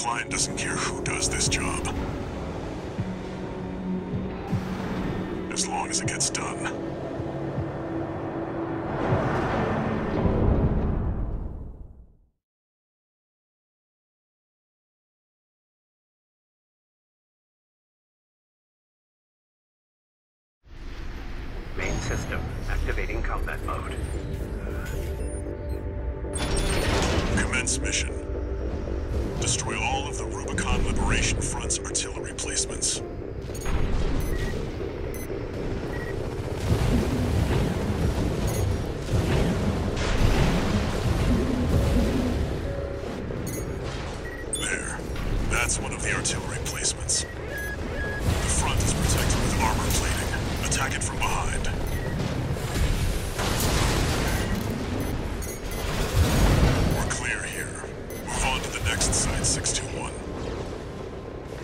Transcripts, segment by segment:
client doesn't care who does this job. As long as it gets done. Main system activating combat mode. Commence mission. Destroy all of the Rubicon Liberation Front's artillery placements. There. That's one of the artillery placements. The front is protected with armor plating. Attack it from 621.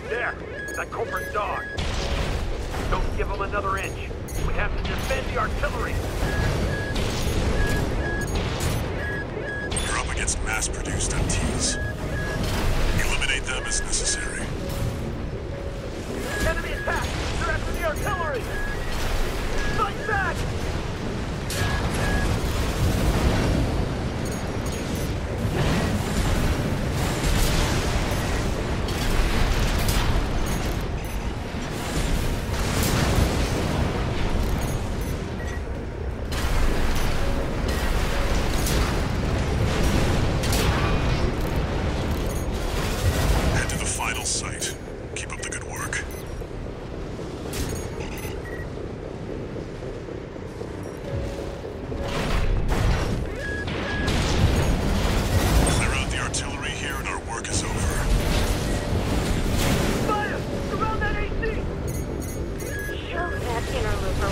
There! That corporate dog! Don't give him another inch. We have to defend the artillery!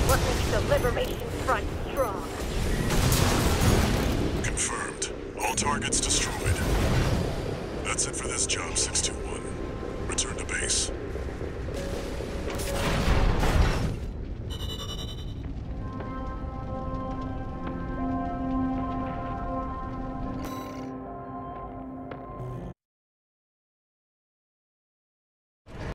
What makes the Liberation Front strong. Confirmed. All targets destroyed. That's it for this job, 621. Return to base.